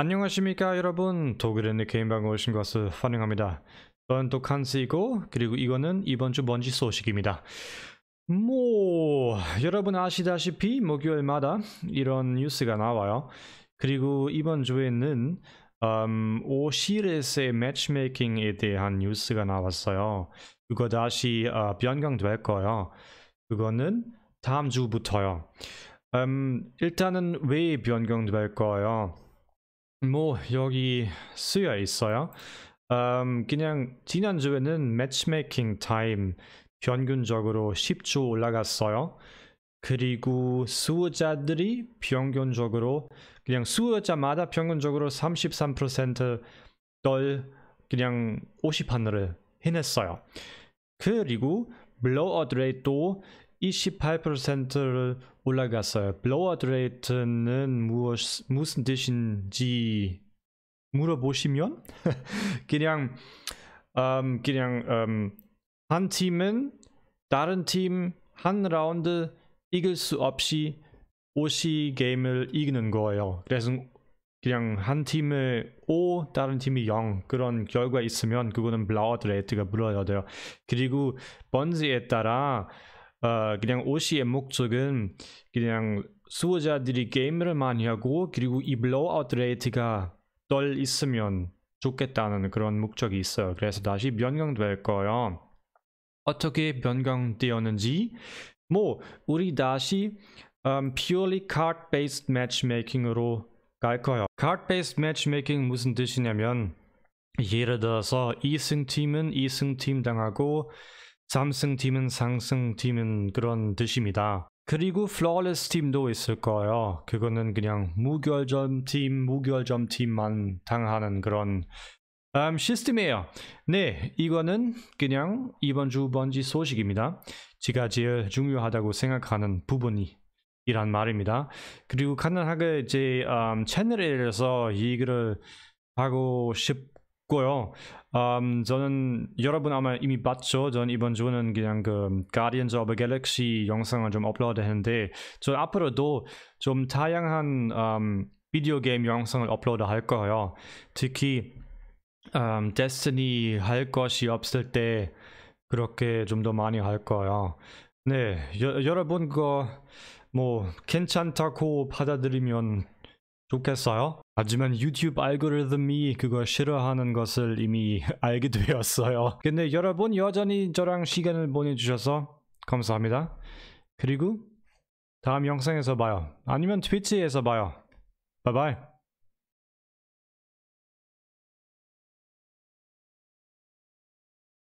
안녕하십니까 여러분. 독일의 느케임방에 오신 것을 환영합니다. 저는 또 칸스이고 그리고 이거는 이번 주 먼지 소식입니다. 뭐 여러분 아시다시피 목요일마다 이런 뉴스가 나와요. 그리고 이번 주에는 음, 오시리스의 매치메이킹에 대한 뉴스가 나왔어요. 그거 다시 어, 변경될 거예요. 그거는 다음 주부터요. 음, 일단은 왜 변경될 거예요 뭐 여기 쓰여 있어요. 음, 그냥 지난주에는 매치메이킹 타임 평균적으로 10초 올라갔어요. 그리고 수요자들이 평균적으로 그냥 수요자마다 평균적으로 33%덜 그냥 50하늘을 해냈어요. 그리고 blowout rate도 28%를 올라갔어요. blowout rate는 무엇, 무슨 뜻인지 물어보시면 그냥 음, 그냥 음, 한 팀은 다른 팀 한 라운드 이길 수 없이 50 게임을 이기는 거예요. 그래서 그냥 한 팀에 5, 다른 팀이 0 그런 결과 있으면 그거는 blowout rate가 불러야 돼요. 그리고 번지에 따라 어, 그냥 오시의 목적은 그냥 수호자들이 게임을 많이 하고 그리고 이 blowout rate가 덜 있으면 좋겠다는 그런 목적이 있어요. 그래서 다시 변경될 거예요. 어떻게 변경되었는지 뭐 우리 다시 um, purely card based matchmaking으로 갈 거예요. card based matchmaking 무슨 뜻이냐면 예를 들어서 2승 팀은 2승 팀 당하고 삼승 팀은 상승 팀은 그런 뜻입니다. 그리고 flawless 팀도 있을 거예요. 그거는 그냥 무결점 팀, 무결점 팀만 당하는 그런 음, 시스템이에요. 네, 이거는 그냥 이번 주 번지 소식입니다. 제가 제일 중요하다고 생각하는 부분이 이란 말입니다. 그리고 간단하게 제 음, 채널에서 얘기를 하고 싶 고요. 음, 저는 여러분 아마 이미 봤죠. 전 이번 주는 그냥 그 of the Galaxy 영상을 좀 업로드했는데 저 앞으로도 좀 다양한 음, 비디오 게임 영상을 업로드 할 거예요. 특히 음, 데스티니 할 것이 없을 때 그렇게 좀 더 많이 할 거예요. 네, 여, 여러분 그뭐 괜찮다고 받아들이면 좋겠어요. 하지만 유튜브 알고리즘이 그걸 싫어하는 것을 이미 알게 되었어요. 근데 여러분 여전히 저랑 시간을 보내주셔서 감사합니다. 그리고 다음 영상에서 봐요. 아니면 트위치에서 봐요. 바이바이.